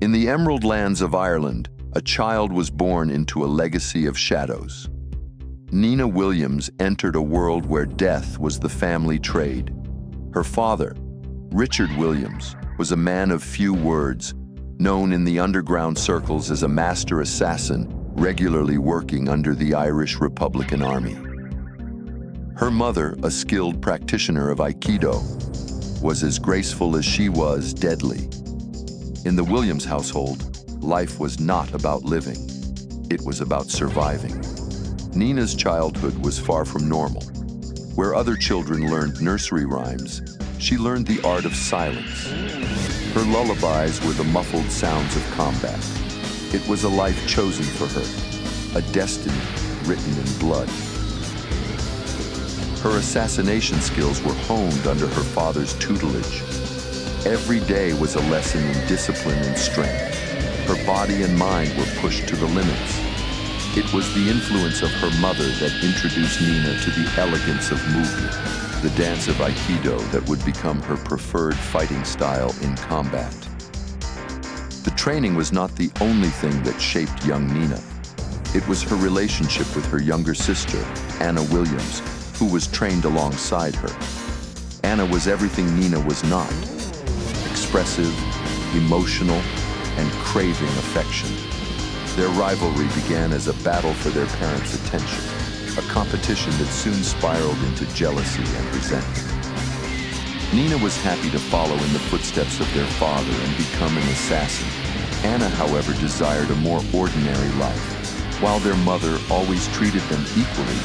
In the Emerald Lands of Ireland, a child was born into a legacy of shadows. Nina Williams entered a world where death was the family trade. Her father, Richard Williams, was a man of few words, known in the underground circles as a master assassin regularly working under the Irish Republican Army. Her mother, a skilled practitioner of Aikido, was as graceful as she was deadly. In the Williams household, life was not about living. It was about surviving. Nina's childhood was far from normal. Where other children learned nursery rhymes, she learned the art of silence. Her lullabies were the muffled sounds of combat. It was a life chosen for her, a destiny written in blood. Her assassination skills were honed under her father's tutelage. Every day was a lesson in discipline and strength. Her body and mind were pushed to the limits. It was the influence of her mother that introduced Nina to the elegance of movement, the dance of Aikido that would become her preferred fighting style in combat. The training was not the only thing that shaped young Nina. It was her relationship with her younger sister, Anna Williams, who was trained alongside her. Anna was everything Nina was not. Expressive, emotional, and craving affection. Their rivalry began as a battle for their parents' attention, a competition that soon spiraled into jealousy and resentment. Nina was happy to follow in the footsteps of their father and become an assassin. Anna, however, desired a more ordinary life. While their mother always treated them equally,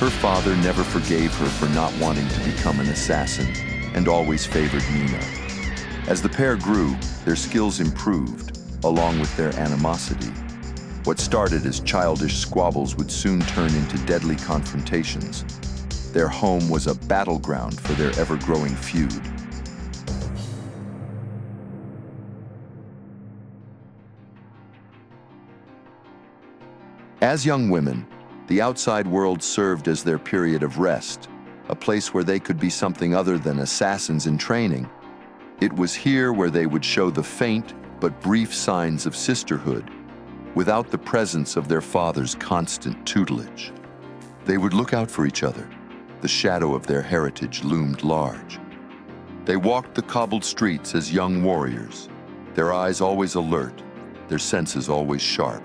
her father never forgave her for not wanting to become an assassin and always favored Nina. As the pair grew, their skills improved, along with their animosity. What started as childish squabbles would soon turn into deadly confrontations. Their home was a battleground for their ever-growing feud. As young women, the outside world served as their period of rest, a place where they could be something other than assassins in training. It was here where they would show the faint but brief signs of sisterhood without the presence of their father's constant tutelage. They would look out for each other. The shadow of their heritage loomed large. They walked the cobbled streets as young warriors, their eyes always alert, their senses always sharp.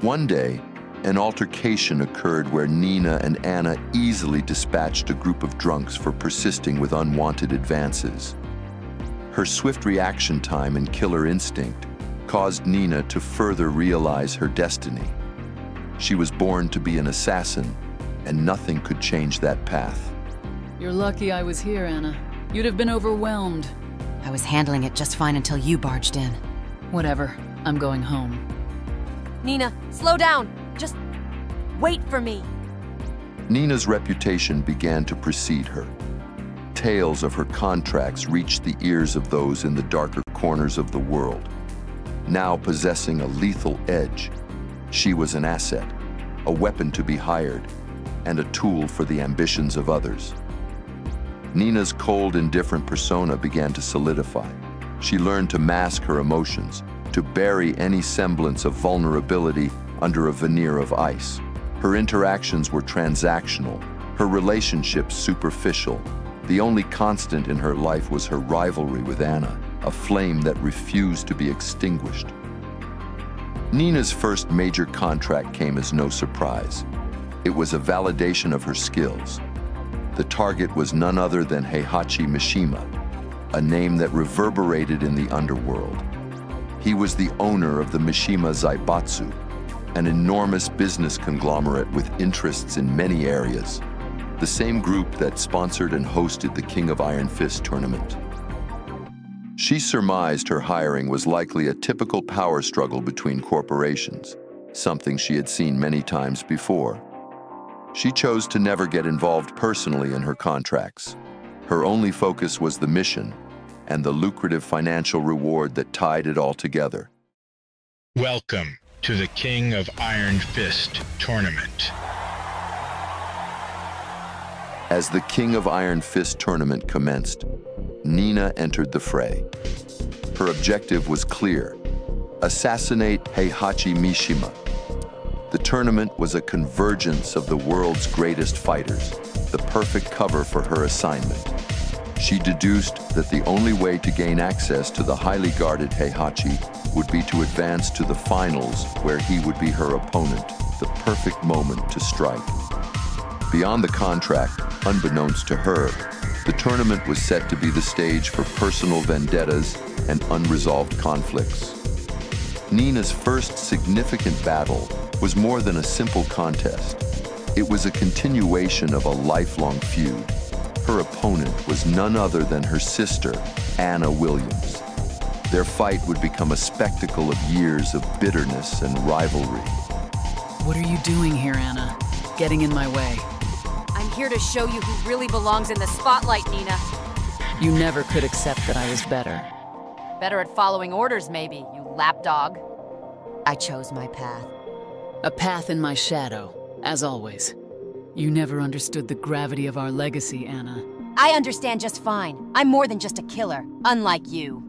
One day, an altercation occurred where Nina and Anna easily dispatched a group of drunks for persisting with unwanted advances. Her swift reaction time and killer instinct caused Nina to further realize her destiny. She was born to be an assassin, and nothing could change that path. You're lucky I was here, Anna. You'd have been overwhelmed. I was handling it just fine until you barged in. Whatever. I'm going home. Nina, slow down. Just wait for me. Nina's reputation began to precede her. Tales of her contracts reached the ears of those in the darker corners of the world. Now possessing a lethal edge, she was an asset, a weapon to be hired, and a tool for the ambitions of others. Nina's cold, indifferent persona began to solidify. She learned to mask her emotions, to bury any semblance of vulnerability under a veneer of ice. Her interactions were transactional, her relationships superficial. The only constant in her life was her rivalry with Anna, a flame that refused to be extinguished. Nina's first major contract came as no surprise. It was a validation of her skills. The target was none other than Heihachi Mishima, a name that reverberated in the underworld. He was the owner of the Mishima Zaibatsu, an enormous business conglomerate with interests in many areas, the same group that sponsored and hosted the King of Iron Fist tournament. She surmised her hiring was likely a typical power struggle between corporations, something she had seen many times before. She chose to never get involved personally in her contracts. Her only focus was the mission and the lucrative financial reward that tied it all together. Welcome to the King of Iron Fist tournament. As the King of Iron Fist tournament commenced, Nina entered the fray. Her objective was clear, Assassinate Heihachi Mishima. The tournament was a convergence of the world's greatest fighters, the perfect cover for her assignment. She deduced that the only way to gain access to the highly guarded Heihachi would be to advance to the finals where he would be her opponent, the perfect moment to strike. Beyond the contract, unbeknownst to her, the tournament was set to be the stage for personal vendettas and unresolved conflicts. Nina's first significant battle was more than a simple contest. It was a continuation of a lifelong feud. Her opponent was none other than her sister, Anna Williams. Their fight would become a spectacle of years of bitterness and rivalry. What are you doing here, Anna? Getting in my way. I'm here to show you who really belongs in the spotlight, Nina. You never could accept that I was better. Better at following orders, maybe, you lapdog. I chose my path. A path in my shadow, as always. You never understood the gravity of our legacy, Anna. I understand just fine. I'm more than just a killer, unlike you.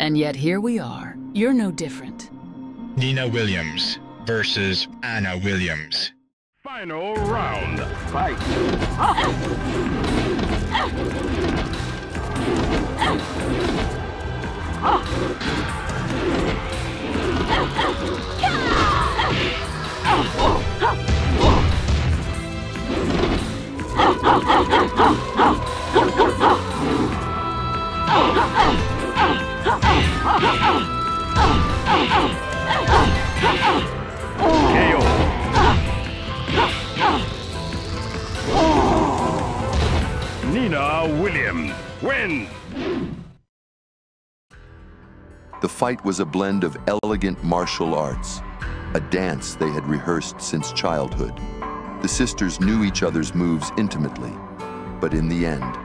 And yet here we are. You're no different. Nina Williams versus Anna Williams. Final round. Fight. Ah! Williams wins. The fight was a blend of elegant martial arts, a dance they had rehearsed since childhood. The sisters knew each other's moves intimately, but in the end,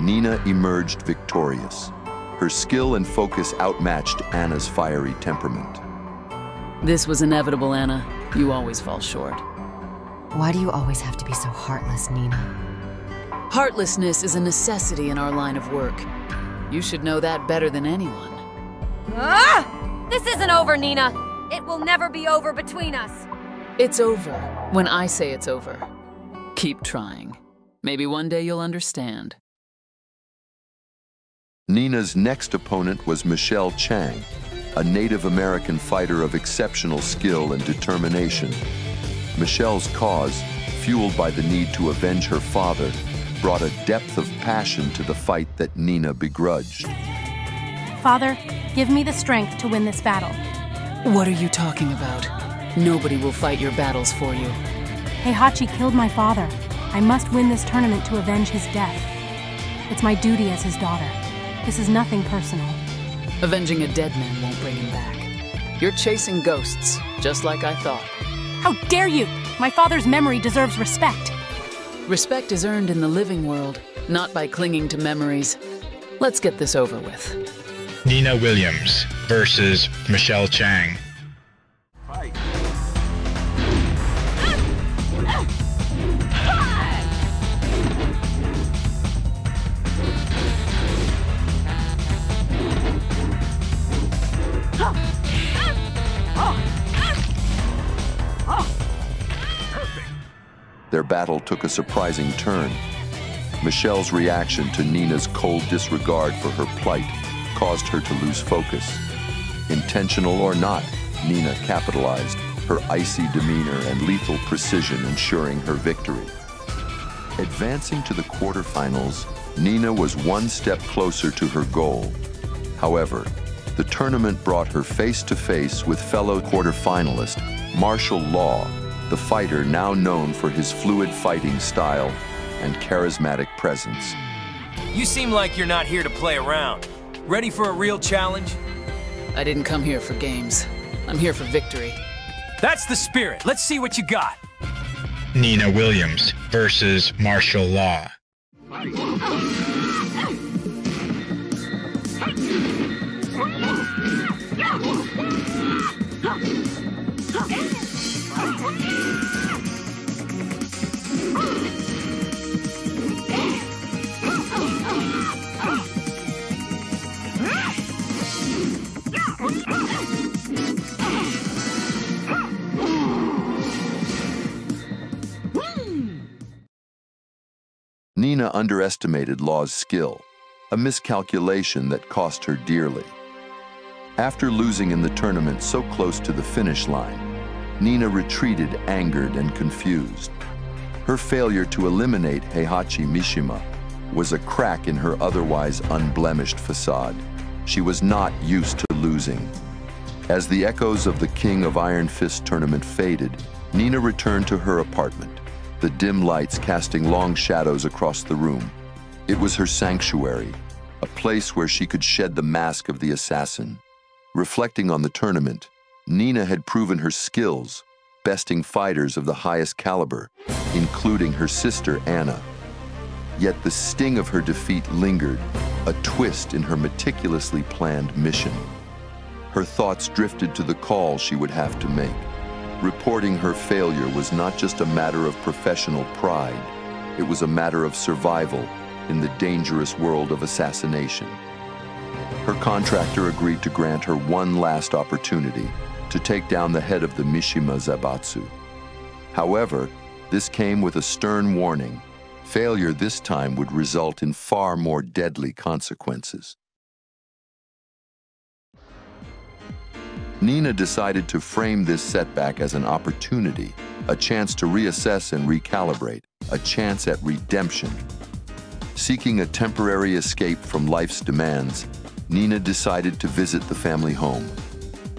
Nina emerged victorious. Her skill and focus outmatched Anna's fiery temperament. This was inevitable, Anna. You always fall short. Why do you always have to be so heartless, Nina? Heartlessness is a necessity in our line of work. You should know that better than anyone. Ah! This isn't over, Nina. It will never be over between us. It's over when I say it's over. Keep trying. Maybe one day you'll understand. Nina's next opponent was Michelle Chang, a Native American fighter of exceptional skill and determination. Michelle's cause, fueled by the need to avenge her father, brought a depth of passion to the fight that Nina begrudged. Father, give me the strength to win this battle. What are you talking about? Nobody will fight your battles for you. Heihachi killed my father. I must win this tournament to avenge his death. It's my duty as his daughter. This is nothing personal. Avenging a dead man won't bring him back. You're chasing ghosts, just like I thought. How dare you! My father's memory deserves respect. Respect is earned in the living world, not by clinging to memories. Let's get this over with. Nina Williams versus Michelle Chang. Battle took a surprising turn. Michelle's reaction to Nina's cold disregard for her plight caused her to lose focus. Intentional or not, Nina capitalized, her icy demeanor and lethal precision ensuring her victory. Advancing to the quarterfinals, Nina was one step closer to her goal. However, the tournament brought her face to face with fellow quarterfinalist Martial Law, the fighter now known for his fluid fighting style and charismatic presence. You seem like you're not here to play around. Ready for a real challenge? I didn't come here for games. I'm here for victory. That's the spirit. Let's see what you got. Nina Williams versus Martial Law. Underestimated Law's skill, a miscalculation that cost her dearly. After losing in the tournament so close to the finish line, Nina retreated angered and confused. Her failure to eliminate Heihachi Mishima was a crack in her otherwise unblemished facade. She was not used to losing. As the echoes of the King of Iron Fist tournament faded, Nina returned to her apartment, the dim lights casting long shadows across the room. It was her sanctuary, a place where she could shed the mask of the assassin. Reflecting on the tournament, Nina had proven her skills, besting fighters of the highest caliber, including her sister Anna. Yet the sting of her defeat lingered, a twist in her meticulously planned mission. Her thoughts drifted to the call she would have to make. Reporting her failure was not just a matter of professional pride, it was a matter of survival in the dangerous world of assassination. Her contractor agreed to grant her one last opportunity to take down the head of the Mishima Zaibatsu. However, this came with a stern warning. Failure this time would result in far more deadly consequences. Nina decided to frame this setback as an opportunity, a chance to reassess and recalibrate, a chance at redemption. Seeking a temporary escape from life's demands, Nina decided to visit the family home,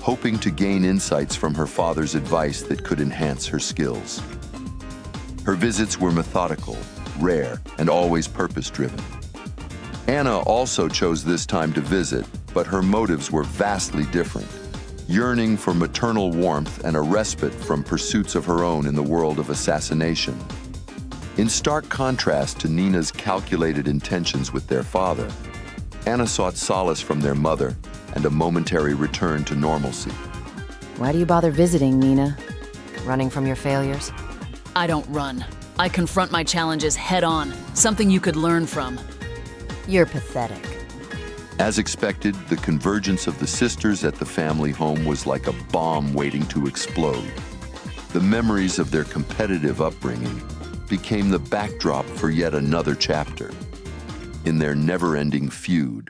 hoping to gain insights from her father's advice that could enhance her skills. Her visits were methodical, rare, and always purpose-driven. Anna also chose this time to visit, but her motives were vastly different yearning for maternal warmth and a respite from pursuits of her own in the world of assassination. In stark contrast to Nina's calculated intentions with their father, Anna sought solace from their mother and a momentary return to normalcy. Why do you bother visiting, Nina? Running from your failures? I don't run. I confront my challenges head on, something you could learn from. You're pathetic. As expected, the convergence of the sisters at the family home was like a bomb waiting to explode. The memories of their competitive upbringing became the backdrop for yet another chapter. In their never-ending feud